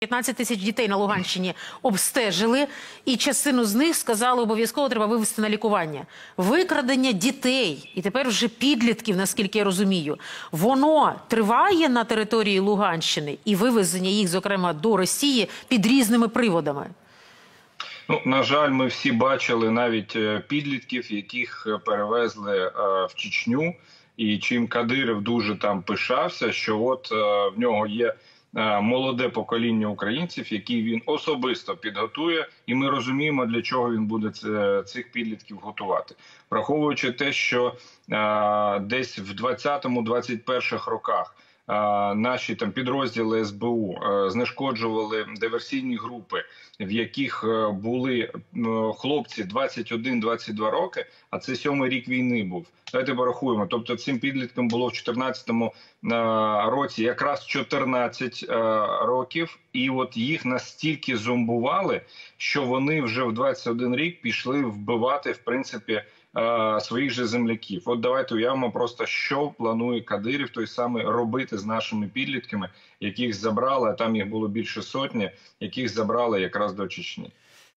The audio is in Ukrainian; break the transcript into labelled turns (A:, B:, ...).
A: 15 тисяч дітей на Луганщині обстежили, і частину з них сказали, обов'язково треба вивести на лікування. Викрадення дітей, і тепер вже підлітків, наскільки я розумію, воно триває на території Луганщини і вивезення їх, зокрема, до Росії під різними приводами.
B: Ну, на жаль, ми всі бачили навіть е, підлітків, яких е, перевезли е, в Чечню, і чим Кадиров дуже там пишався, що от в нього є молоде покоління українців, які він особисто підготує, і ми розуміємо, для чого він буде цих підлітків готувати, враховуючи те, що е, десь в 20-21 роках. Наші там підрозділи СБУ е, знешкоджували диверсійні групи, в яких е, були хлопці 21-22 роки, а це сьомий рік війни був. Давайте порахуємо. Тобто цим підліткам було в 14-му е, році якраз 14 е, років, і от їх настільки зомбували, що вони вже в 21 рік пішли вбивати в принципі. Е, Своїх же земляків, от давайте уявимо просто, що планує Кадирів той самий робити з нашими підлітками, яких забрали. а Там їх було більше сотні, яких забрали якраз до Чечні.